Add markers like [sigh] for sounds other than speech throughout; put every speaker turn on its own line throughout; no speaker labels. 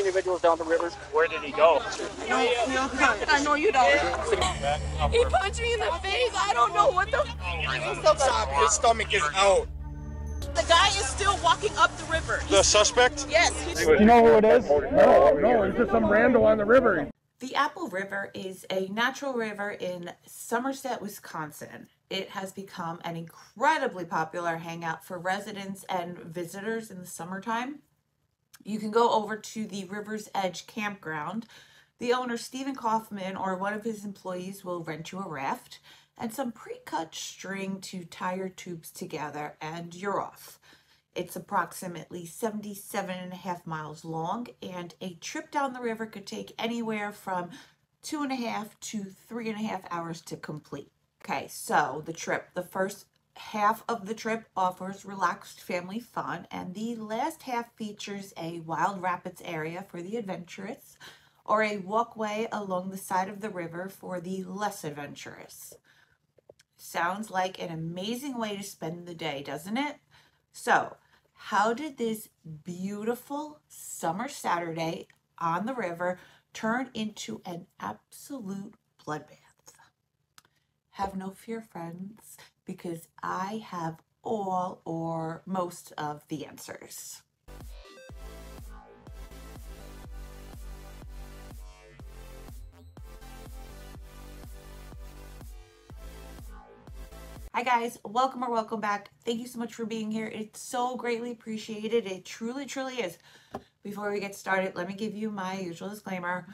individuals down the river.
Where did he go?
No, I know you don't. He punched me in the face. I don't know what the.
Stop, his stomach is out.
The guy is still walking up the river.
The suspect?
Yes. he's-
You know who it is?
No, no, it's just some rando on the river.
The Apple River is a natural river in Somerset, Wisconsin. It has become an incredibly popular hangout for residents and visitors in the summertime. You can go over to the River's Edge campground. The owner, Stephen Kaufman, or one of his employees will rent you a raft and some pre-cut string to tie your tubes together and you're off. It's approximately 77 and a half miles long, and a trip down the river could take anywhere from two and a half to three and a half hours to complete. Okay, so the trip, the first half of the trip offers relaxed family fun, and the last half features a wild rapids area for the adventurous or a walkway along the side of the river for the less adventurous. Sounds like an amazing way to spend the day, doesn't it? So, how did this beautiful summer Saturday on the river turn into an absolute bloodbath? Have no fear, friends, because I have all or most of the answers. Hi guys, welcome or welcome back. Thank you so much for being here. It's so greatly appreciated. It truly, truly is. Before we get started, let me give you my usual disclaimer.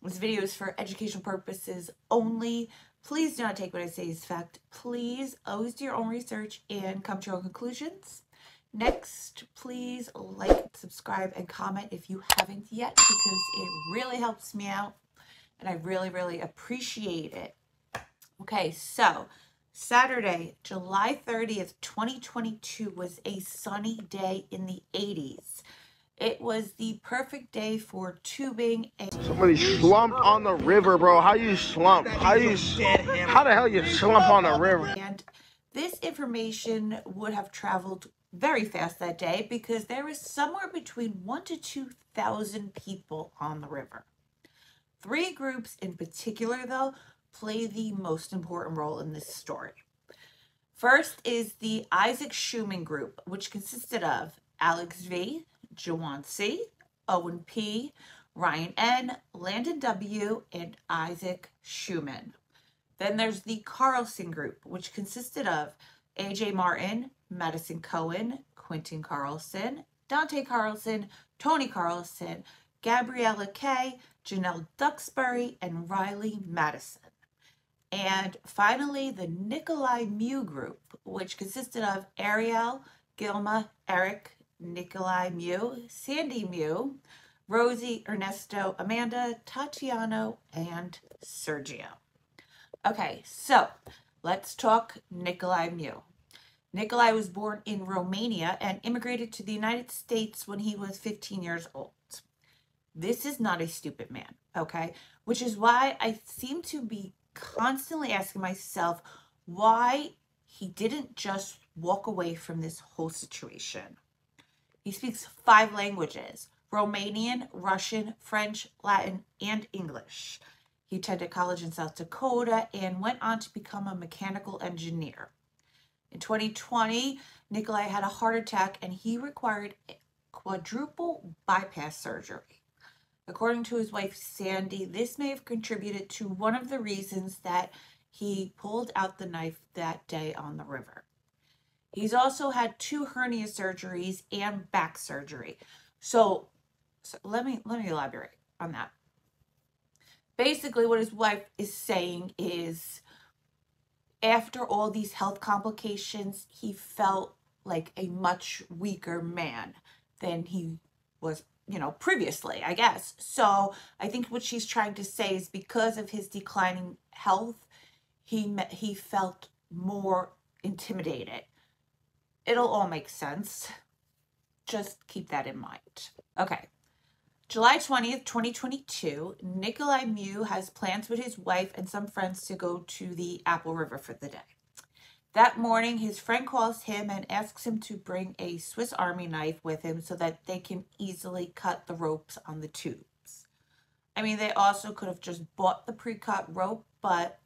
This video is for educational purposes only. Please do not take what I say as fact. Please always do your own research and come to your own conclusions. Next, please like, subscribe, and comment if you haven't yet because it really helps me out and I really, really appreciate it. Okay, so Saturday, July 30th, 2022 was a sunny day in the 80s. It was the perfect day for tubing and
Somebody slumped on the river, bro. How you slump? How you? How the hell you slump on the river?
and this information would have traveled very fast that day because there was somewhere between one to 2,000 people on the river. Three groups in particular, though, play the most important role in this story. First is the Isaac Schuman group, which consisted of Alex V, Jawahn C, Owen P, Ryan N, Landon W, and Isaac Schuman. Then there's the Carlson group, which consisted of AJ Martin, Madison Coen, Quentin Carlson, Dante Carlson, Tony Carlson, Gabriella Kay, Janelle Duxbury, and Ryhley Mattison. And finally, the Nicolae Miu group, which consisted of Ariel, Gilma, Eric, Nicolae Miu, Sandy Miu, Rosie, Ernesto, Amanda, Tatiano, and Sergio. Okay, so let's talk Nicolae Miu. Nicolae was born in Romania and immigrated to the United States when he was 15 years old. This is not a stupid man, okay? Which is why I seem to be constantly asking myself why he didn't just walk away from this whole situation. He speaks five languages Romanian, Russian, French, Latin, and English. He attended college in South Dakota and went on to become a mechanical engineer. In 2020, Nicolae had a heart attack and he required quadruple bypass surgery. According to his wife Sandy, this may have contributed to one of the reasons that he pulled out the knife that day on the river. He's also had two hernia surgeries and back surgery. So, so let me let me elaborate on that. Basically what his wife is saying is after all these health complications, he felt like a much weaker man than he was, you know, previously, I guess. So I think what she's trying to say is because of his declining health, he he felt more intimidated. It'll all make sense. Just keep that in mind. Okay. July 20th, 2022, Nicolae Miu has plans with his wife and some friends to go to the Apple River for the day. That morning, his friend calls him and asks him to bring a Swiss Army knife with him so that they can easily cut the ropes on the tubes. I mean, they also could have just bought the pre cut rope, but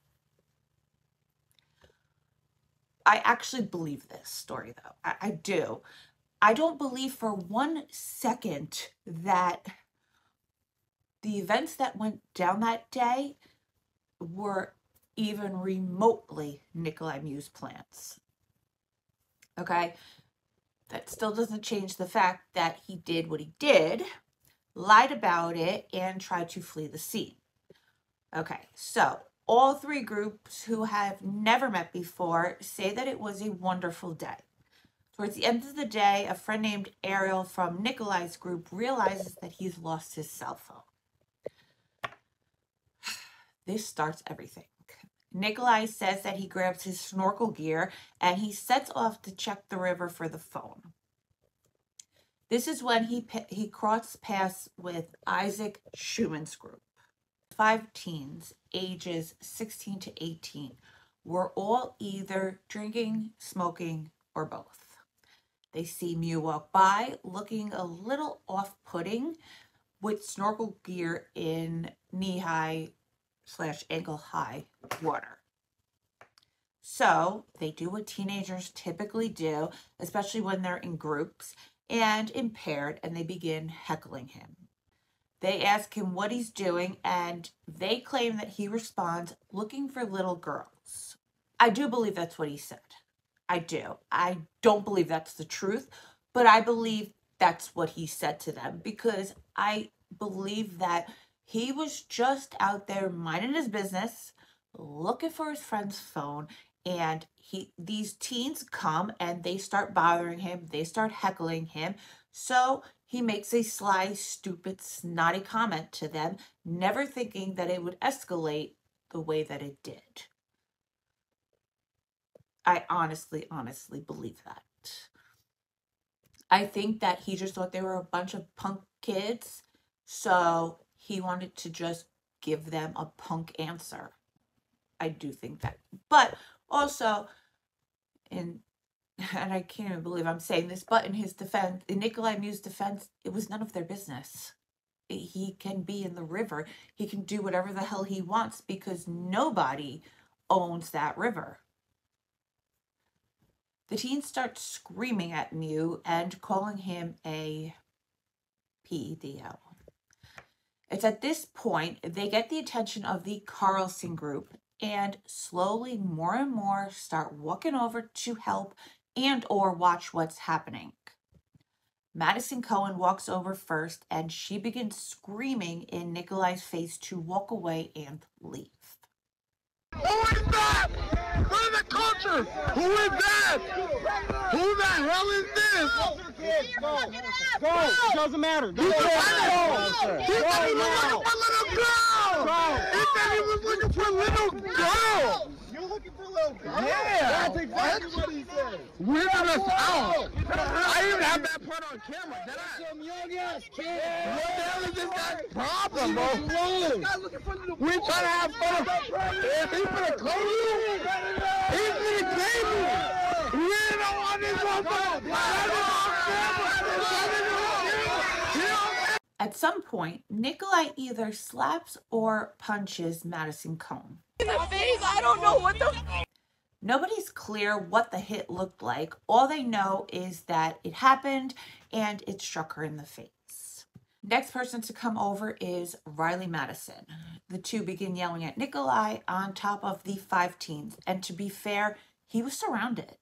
I actually believe this story, though. I, I do. I don't believe for one second that the events that went down that day were even remotely Nicolae Miu's plants. Okay? That still doesn't change the fact that he did what he did, lied about it, and tried to flee the scene. Okay, so all three groups who have never met before say that it was a wonderful day. Towards the end of the day, a friend named Ariel from Nicolae's group realizes that he's lost his cell phone. [sighs] This starts everything. Nicolae says that he grabs his snorkel gear and he sets off to check the river for the phone. This is when he he crossed paths with Isaac Schuman's group. Five teens, ages 16 to 18, were all either drinking, smoking, or both. They see Miu walk by, looking a little off-putting with snorkel gear in knee-high slash ankle high water. So they do what teenagers typically do, especially when they're in groups and impaired, and they begin heckling him. They ask him what he's doing, and they claim that he responds, looking for little girls. I do believe that's what he said. I do. I don't believe that's the truth, but I believe that's what he said to them because I believe that he was just out there minding his business, looking for his friend's phone, and he these teens come and they start bothering him, they start heckling him. So he makes a sly, stupid, snotty comment to them, never thinking that it would escalate the way that it did. I honestly, honestly believe that. I think that he just thought they were a bunch of punk kids. So he wanted to just give them a punk answer. I do think that. But also, in [laughs] and I can't even believe I'm saying this, but in his defense, in Nicolae Miu's defense, it was none of their business. He can be in the river. He can do whatever the hell he wants because nobody owns that river. The teens start screaming at Miu and calling him a PEDL. It's at this point they get the attention of the Carlson group and slowly more and more start walking over to help and or watch what's happening. Madison Coen walks over first and she begins screaming in Nicolae's face to walk away and leave.
Who is that? Who is the culture? Who is that? Who the hell is this?
Go. Go. It doesn't matter. Go.
He
Go.
said he was looking for little girl. He said he was looking for little girl.
You're looking for a little girl?
Yeah.
That's exactly what he said.
We're not us out. I even have that part on camera. Did I?
Some young ass kid.
What the hell is this guy's problem, bro?
Guy looking for little
We trying to have fun. If he finna close you, he's finna claim you. We don't want this motherfucker. That is on camera. He don't
At some point, Nicolae either slaps or punches Madison Coen.
In the face, I don't know what the.
Nobody's clear what the hit looked like. All they know is that it happened and it struck her in the face. Next person to come over is Ryhley Mattison. The two begin yelling at Nicolae on top of the five teens. And to be fair, he was surrounded.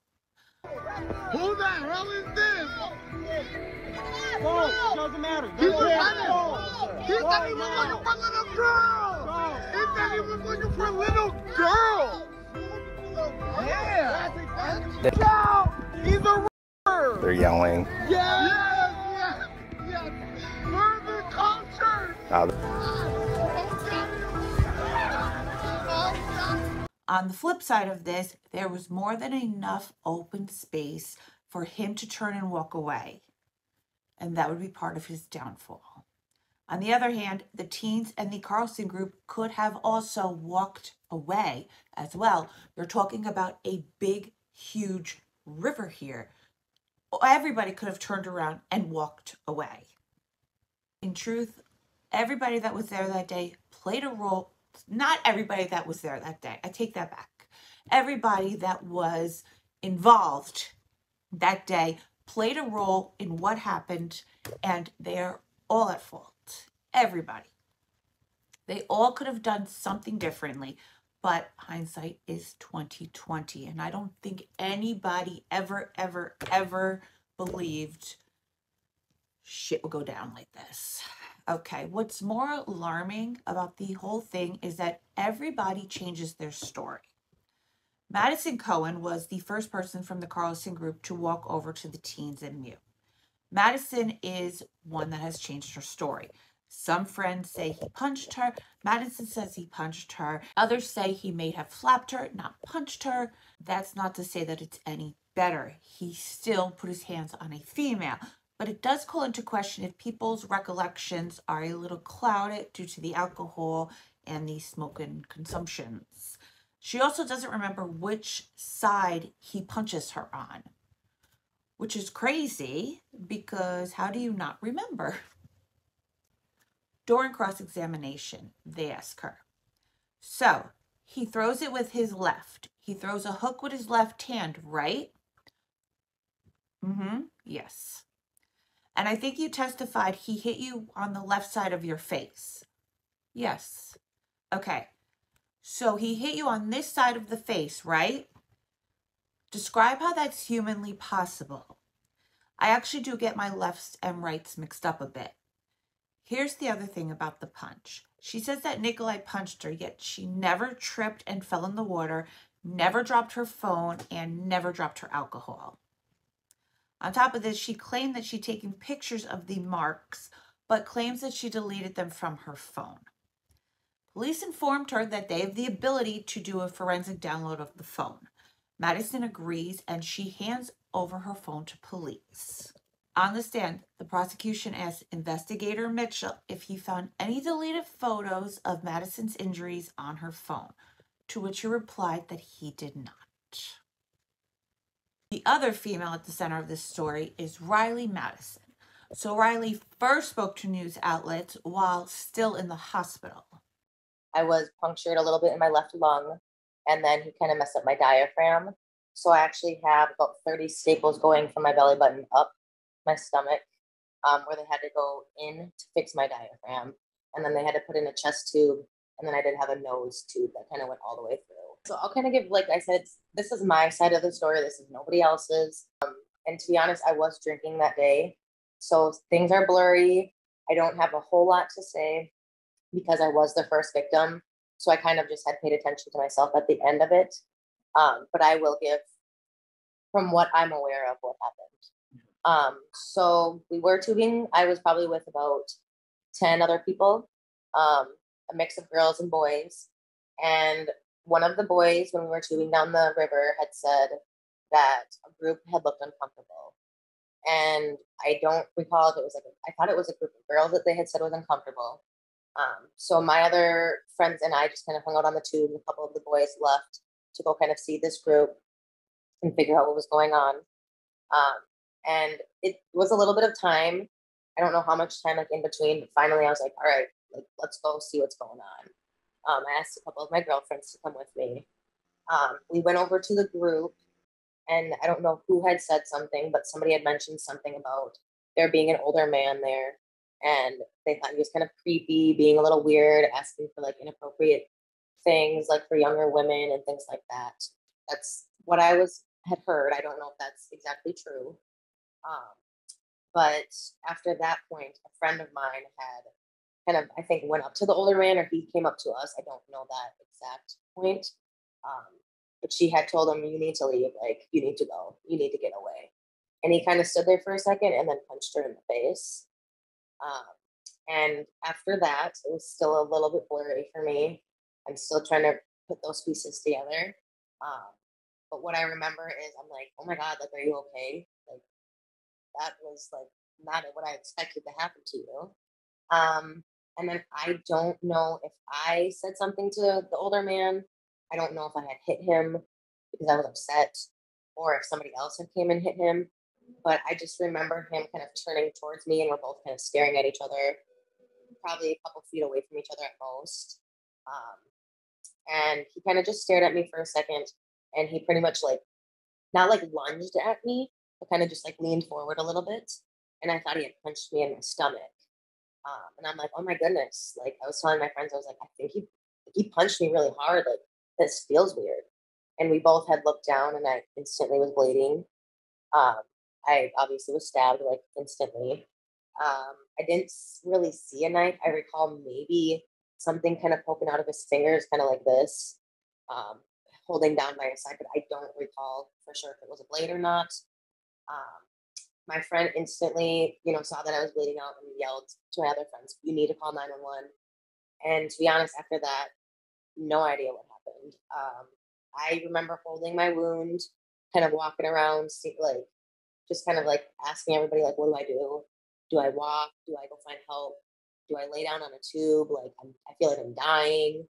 Who the hell is this?
Go. It doesn't matter.
He
Go.
was
Go.
running. He said he was looking for little girl. Looking for little. Yeah. That's exactly He's a rapper.
They're yelling.
On the flip side of this, there was more than enough open space for him to turn and walk away. And that would be part of his downfall. On the other hand, the teens and the Carlson group could have also walked away as well. You're talking about a big, huge river here. Everybody could have turned around and walked away. In truth, everybody that was there that day played a role. Not everybody that was there that day. I take that back. Everybody that was involved that day played a role in what happened, and they're all at fault. Everybody. They all could have done something differently, but hindsight is 2020 and I don't think anybody ever ever ever believed shit would go down like this. Okay, what's more alarming about the whole thing is that everybody changes their story. Madison Coen was the first person from the Carlson group to walk over to the teens and Miu. Madison is one that has changed her story. Some friends say he punched her. Madison says he punched her. Others say he may have slapped her, not punched her. That's not to say that it's any better. He still put his hands on a female. But it does call into question if people's recollections are a little clouded due to the alcohol and the smoking consumptions. She also doesn't remember which side he punches her on, which is crazy because how do you not remember? [laughs] During cross examination, they ask her. So he throws it with his left. He throws a hook with his left hand, right? Mm hmm. Yes. And I think you testified he hit you on the left side of your face. Yes. Okay. So he hit you on this side of the face, right? Describe how that's humanly possible. I actually do get my lefts and rights mixed up a bit. Here's the other thing about the punch. She says that Nicolae punched her, yet she never tripped and fell in the water, never dropped her phone, and never dropped her alcohol. On top of this, she claimed that she'd taken pictures of the marks, but claims that she deleted them from her phone. Police informed her that they have the ability to do a forensic download of the phone. Madison agrees and she hands over her phone to police. On the stand, the prosecution asked investigator Mitchell if he found any deleted photos of Madison's injuries on her phone, to which he replied that he did not. The other female at the center of this story is Ryhley Mattison. So Ryhley first spoke to news outlets while still in the hospital.
I was punctured a little bit in my left lung, and then he kind of messed up my diaphragm. So I actually have about 30 staples going from my belly button up my stomach, um, where they had to go in to fix my diaphragm, and then they had to put in a chest tube, and then I did have a nose tube that kind of went all the way through. So I'll kind of give, like I said, this is my side of the story. This is nobody else's. Um, and to be honest, I was drinking that day, so things are blurry. I don't have a whole lot to say because I was the first victim. So I kind of just had paid attention to myself at the end of it. Um, but I will give, from what I'm aware of, what happened. Um, so we were tubing. I was probably with about 10 other people, um, a mix of girls and boys. And one of the boys, when we were tubing down the river, had said that a group had looked uncomfortable. And I don't recall if it was like, a, I thought it was a group of girls that they had said was uncomfortable. Um, so my other friends and I just kind of hung out on the tube. A couple of the boys left to go kind of see this group and figure out what was going on. Um, and it was a little bit of time. I don't know how much time like in between, but finally I was like, all right, like let's go see what's going on. Um, I asked a couple of my girlfriends to come with me. Um, we went over to the group, and I don't know who had said something, but somebody had mentioned something about there being an older man there, and they thought he was kind of creepy, being a little weird, asking for like inappropriate things, like for younger women and things like that. That's what I was had heard. I don't know if that's exactly true. Um, but after that point, a friend of mine had kind of, I think, went up to the older man or he came up to us. I don't know that exact point. Um, but she had told him, You need to leave. Like, you need to go. You need to get away. And he kind of stood there for a second and then punched her in the face. Um, and after that, it was still a little bit blurry for me. I'm still trying to put those pieces together. Um, but what I remember is I'm like, oh my God, like, are you okay? Like, that was like not what I expected to happen to you. Um, and then I don't know if I said something to the older man. I don't know if I had hit him because I was upset or if somebody else had came and hit him. But I just remember him kind of turning towards me and we're both kind of staring at each other, probably a couple feet away from each other at most. Um, and he kind of just stared at me for a second and he pretty much like not like lunged at me, kind of just like leaned forward a little bit. And I thought he had punched me in my stomach. Um, and I'm like, oh my goodness. Like I was telling my friends, I was like, I think he he punched me really hard. Like this feels weird. And we both had looked down and I instantly was bleeding. Um, I obviously was stabbed like instantly. Um, I didn't really see a knife. I recall maybe something kind of poking out of his fingers, kind of like this, um, holding down by his side, but I don't recall for sure if it was a blade or not. Um, my friend instantly, you know, saw that I was bleeding out and yelled to my other friends, "You need to call 911." And to be honest, after that, no idea what happened. Um, I remember holding my wound, kind of walking around, like just kind of like asking everybody, like, "What do I do? Do I walk? Do I go find help? Do I lay down on a tube? Like, I'm, I feel like I'm dying.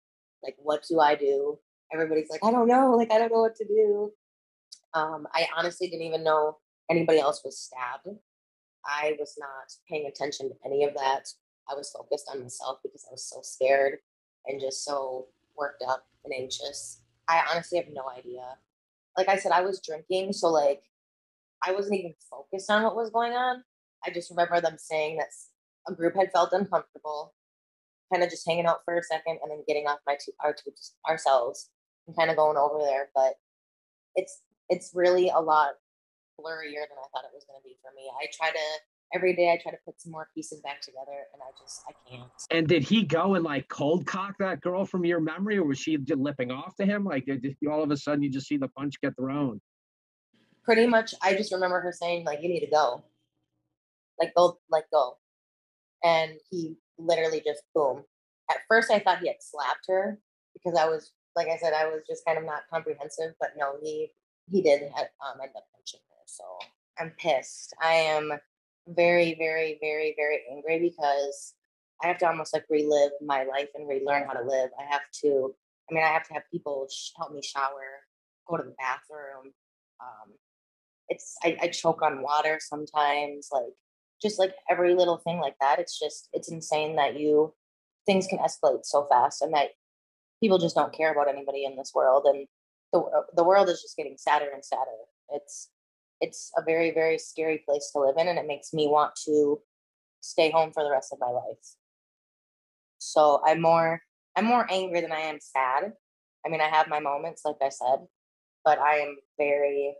Like, what do I do?" Everybody's like, "I don't know. Like, I don't know what to do." Um, I honestly didn't even know anybody else was stabbed. I was not paying attention to any of that. I was focused on myself because I was so scared and just so worked up and anxious. I honestly have no idea. Like I said, I was drinking, so like I wasn't even focused on what was going on. I just remember them saying that a group had felt uncomfortable, kind of just hanging out for a second and then getting off my two, our two ourselves and kind of going over there. But it's it's really a lot blurrier than I thought it was going to be for me. I try to every day I try to put some more pieces back together, and I just I can't.
And did he go and like cold cock that girl from your memory, or was she just lipping off to him? Like did you, all of a sudden you just see the punch get thrown?
Pretty much, I just remember her saying like, "You need to go, like go, like go," and he literally just boom. At first, I thought he had slapped her because I was, like I said, I was just kind of not comprehensive. But no, he he did um, end up punching. So I'm pissed. I am very, very, very, very angry because I have to almost like relive my life and relearn how to live. I have to, I mean, I have to have people help me shower, go to the bathroom. Um, it's, I, I choke on water sometimes, like just like every little thing like that. It's just, it's insane that you, things can escalate so fast and that people just don't care about anybody in this world. And the, the world is just getting sadder and sadder. It's, it's a very very scary place to live in and it makes me want to stay home for the rest of my life. So i'm more i'm more angry than i am sad. I mean i have my moments like i said but i am very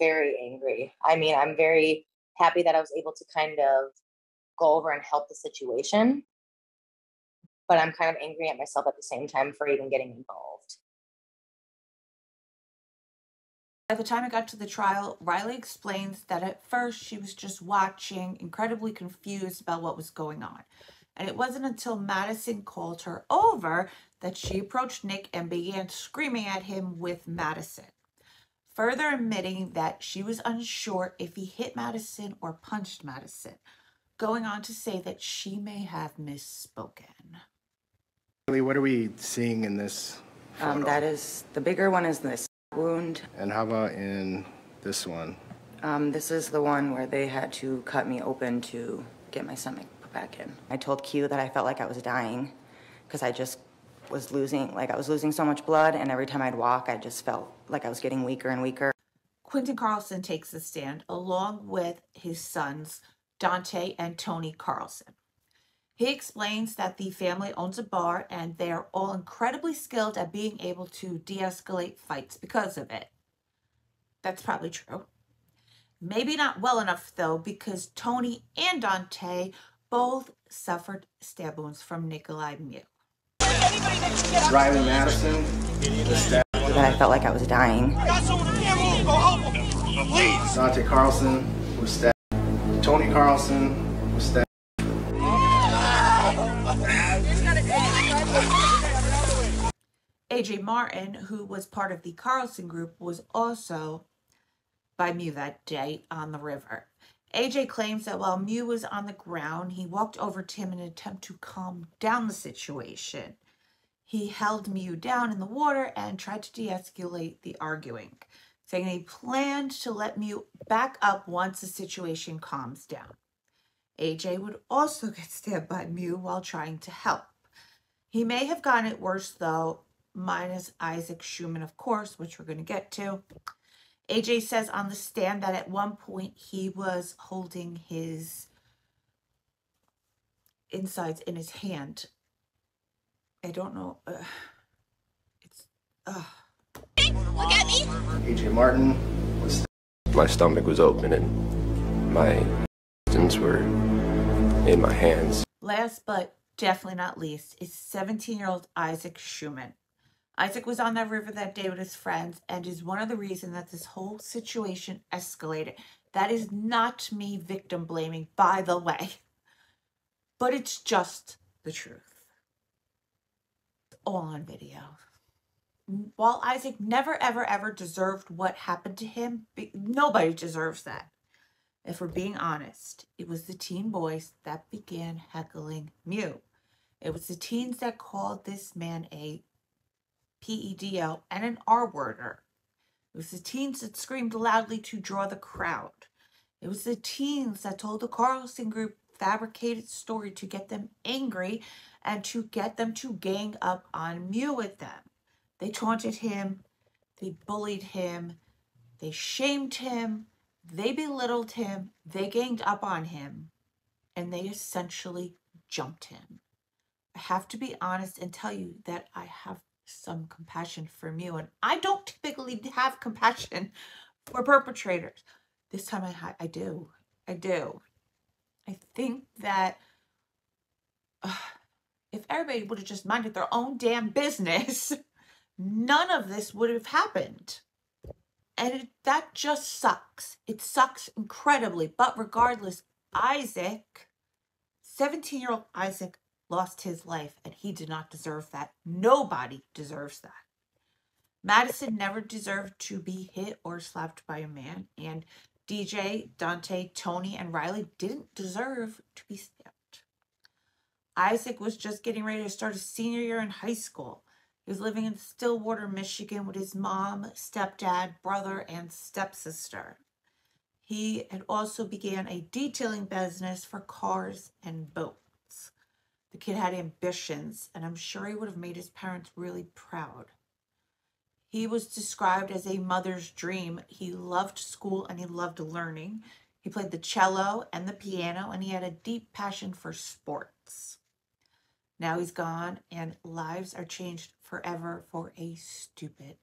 very angry. I mean i'm very happy that i was able to kind of go over and help the situation but i'm kind of angry at myself at the same time for even getting involved
By the time it got to the trial, Ryhley explains that at first she was just watching, incredibly confused about what was going on. And it wasn't until Madison called her over that she approached Nick and began screaming at him with Madison, further admitting that she was unsure if he hit Madison or punched Madison, going on to say that she may have misspoken.
Ryhley, what are we seeing in this?
Um, that is, the bigger one is this wound.
And how about in this one?
Um, this is the one where they had to cut me open to get my stomach put back in. I told Q that I felt like I was dying because I just was losing, like I was losing so much blood, and every time I'd walk, I just felt like I was getting weaker and weaker.
Quentin Carlson takes the stand along with his sons, Dante and Tony Carlson. He explains that the family owns a bar and they're all incredibly skilled at being able to de escalate fights because of it. That's probably true. Maybe not well enough, though, because Tony and Dante both suffered stab wounds from Nicolae Miu.
Ryhley Mattison,
that I felt like I was dying.
Dante Carlson was stabbed. Tony Carlson was stabbed.
AJ mm-hmm. Martin, who was part of the Carlson group, was also by Miu that day on the river. AJ claims that while Miu was on the ground, he walked over to him in an attempt to calm down the situation. He held Miu down in the water and tried to de escalate the arguing. saying he planned to let Miu back up once the situation calms down. AJ would also [laughs] get stabbed by Miu while trying to help. He may have gotten it worse though, minus Isaac Schuman, of course, which we're going to get to. AJ says on the stand that at one point he was holding his insides in his hand. I don't know. Uh, it's. Uh.
Look at me.
AJ Martin was
My stomach was open and my intestines were in my hands.
Last but definitely not least is 17 year old Isaac Schuman. Isaac was on that river that day with his friends and is one of the reasons that this whole situation escalated. That is not me victim blaming, by the way, but it's just the truth. It's all on video. While Isaac never, ever, ever deserved what happened to him, nobody deserves that. If we're being honest, it was the teen boys that began heckling Miu. It was the teens that called this man a PEDO and an R worder. It was the teens that screamed loudly to draw the crowd. It was the teens that told the Carlson group fabricated story to get them angry and to get them to gang up on Miu with them. They taunted him, they bullied him, they shamed him, they belittled him, they ganged up on him, and they essentially jumped him. I have to be honest and tell you that I have some compassion for Miu, and I don't typically have compassion for perpetrators. This time I, I do. I do. I think that uh, [sighs] if everybody would have just minded their own damn business, [laughs] none of this would have happened. And it, that just sucks. It sucks incredibly. But regardless, Isaac, 17 year old Isaac, lost his life and he did not deserve that. Nobody deserves that. Madison never deserved to be hit or slapped by a man, and AJ, Dante, Tony, and Ryhley didn't deserve to be stabbed. Isaac was just getting ready to start his senior year in high school. He was living in Stillwater, Michigan with his mom, stepdad, brother, and stepsister. He had also began a detailing business for cars and boats. The kid had ambitions, and I'm sure he would have made his parents really proud. He was described as a mother's dream. He loved school and he loved learning. He played the cello and the piano, and he had a deep passion for sports. Now he's gone, and lives are changed forever for a stupid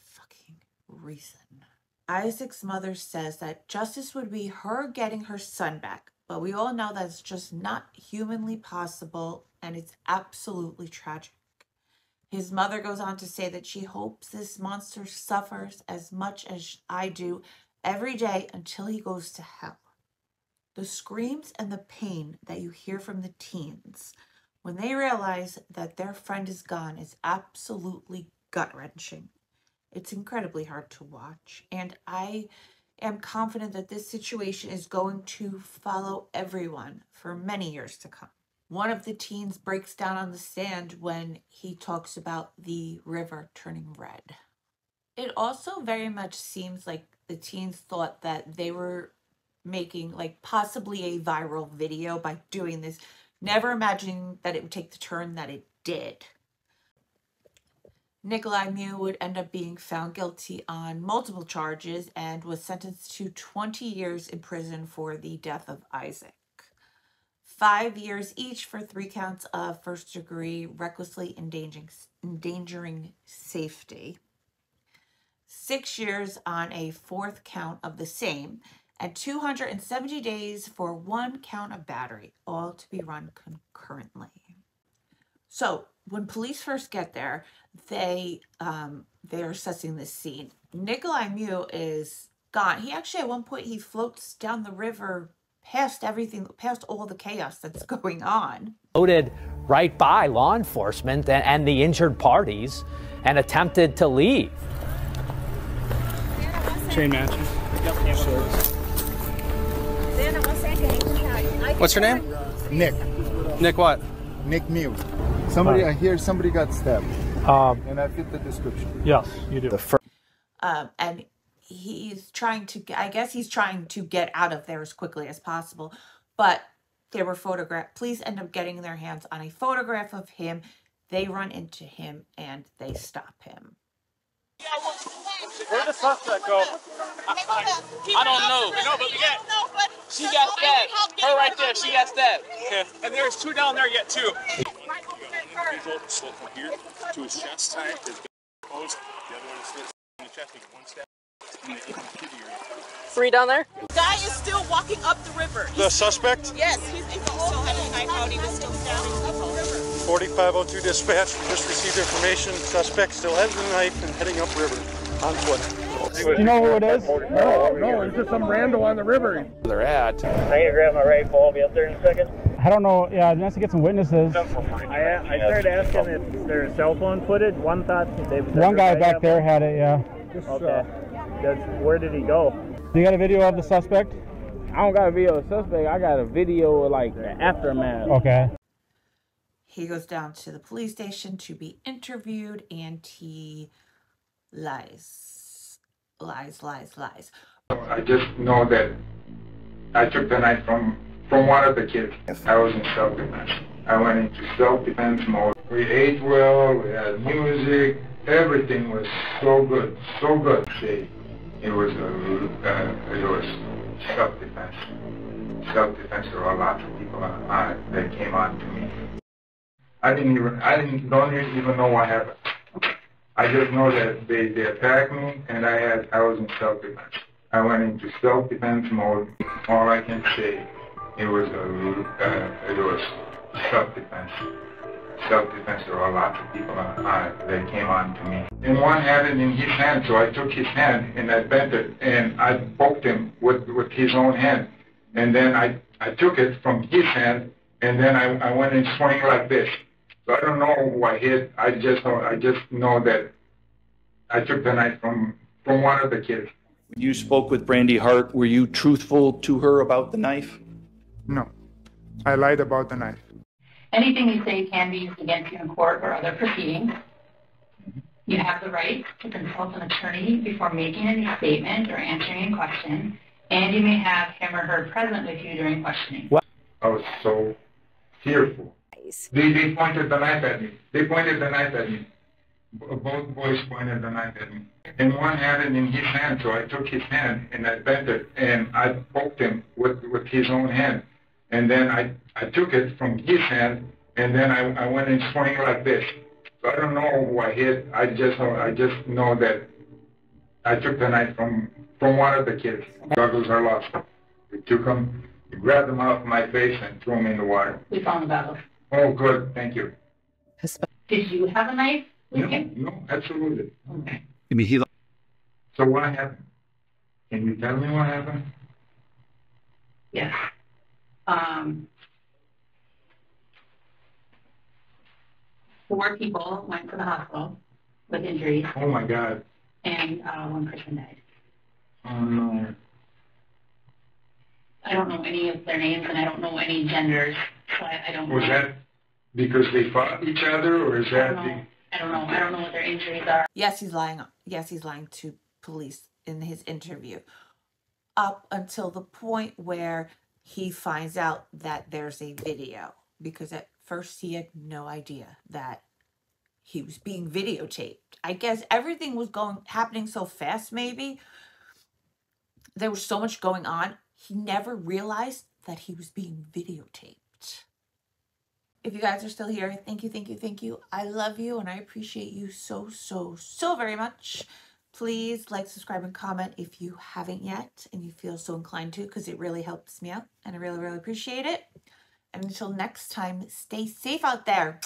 fucking reason. Isaac's mother says that justice would be her getting her son back, but we all know that's just not humanly possible, and it's absolutely tragic. His mother goes on to say that she hopes this monster suffers as much as I do every day until he goes to hell. The screams and the pain that you hear from the teens when they realize that their friend is gone is absolutely gut wrenching. It's incredibly hard to watch, and I am confident that this situation is going to follow everyone for many years to come. One of the teens breaks down on the sand when he talks about the river turning red. It also very much seems like the teens thought that they were making like possibly a viral video by doing this, never imagining that it would take the turn that it did. Nicolae Miu would end up being found guilty on multiple charges and was sentenced to 20 years in prison for the death of Isaac. Five years each for three counts of first degree recklessly endangering, endangering safety. Six years on a fourth count of the same, and 270 days for one count of battery, all to be run concurrently. So when police first get there, they um, they're assessing this scene. Nicolae Miu is gone. He actually at one point he floats down the river past everything, past all the chaos that's [laughs] going on.
Floated right by law enforcement and, and the injured parties and attempted to leave.
Chain matching.
What's your name?
Nick.
Nick what?
Nick Miu. Somebody, I hear somebody got stabbed.
Um,
and I fit the description.
Yes, you do.
The first.
Um, and he's trying to I guess he's trying to get out of there as quickly as possible. But there were photograph police end up getting their hands on a photograph of him. They run into him and they stop him.
Where'd the suspect go?
I don't know.
No, but we got.
She got stabbed. Her right there, she got stabbed.
Okay. And there's two down there yet too.
Slit from here to his chest, his closed. The other one is slit in the chest with one stab. in the- in the.
Three down there? Guy is still walking up the river.
The suspect?
Yes, he's, he still had his knife out. He was still standing up the river.
4502 dispatch. Just received information. Suspect still has the knife and heading upriver on foot.
Do you know who it is? No, no, it's just some rando on the river.
They're at.
I need to grab my rifle. I'll be up there in a second.
I don't know. Yeah, it has to get some witnesses.
I, I started asking if there's cell phone footage. One thought they
One guy back there had it. Yeah.
Okay. Uh, Does, where did he go?
You got a video of the suspect?
I don't got a video of the suspect. I got a video of like the aftermath.
Okay.
He goes down to the police station to be interviewed and he lies. Lies, lies, lies.
I just know that I took the knife from from one of the kids. I was in self-defense. I went into self-defense mode. We ate well. We had music. Everything was so good, so good. See, it was a, uh, it was self-defense. Self-defense. There were lots of people uh, that came on to me. I didn't even, I didn't, don't even know what happened. I just know that they, they attacked me and I had, I was in self-defense. I went into self-defense mode. All I can say, it was a, uh, it was self-defense. Self-defense. There were lots of people uh, that came on to me. And one had it in his hand, so I took his hand and I bent it and I poked him with with his own hand. And then I I took it from his hand and then I, I went and swung like this. So I don't know who I hit. I just know I just know that I took the knife from from one of the kids.
When You spoke with Brandy Hart. Were you truthful to her about the knife?
No, I lied about the knife.
Anything you say can be used against you in court or other proceedings. You have the right to consult an attorney before making any statement or answering a question, and you may have him or her present with you during questioning.
I was so fearful. They, they pointed the knife at me. They pointed the knife at me. Both boys pointed the knife at me. And one had it in his hand, so I took his hand and I bent it and I poked him with, with his own hand. And then I, I took it from his hand and then I, I went and swung like this. So I don't know who I hit. I just know, I just know that I took the knife from, from one of the kids. Goggles are lost. We took them, we grabbed them off my face and threw them in the water.
We found the goggles.
Oh, good. Thank you.
Did you have a knife
No,
you?
no, absolutely.
Okay.
I mean, he.
So what happened? Can you tell me what happened?
Yes. Um, four people went to the hospital with injuries,
Oh my God.
and uh, one person died.
Oh no.
I don't know any of their names, and I don't know any genders, so I, I don't.
Was
know.
that because they fought each other, or is
I
that
don't
the?
know. I don't know. I don't know what their injuries are.
Yes, he's lying. Yes, he's lying to police in his interview. Up until the point where he finds out that there's a video. Because at first he had no idea that he was being videotaped. I guess everything was going happening so fast, maybe. There was so much going on. He never realized that he was being videotaped. If you guys are still here, thank you, thank you, thank you. I love you and I appreciate you so, so, so very much. Please like, subscribe, and comment if you haven't yet and you feel so inclined to because it really helps me out and I really, really appreciate it. And until next time, stay safe out there.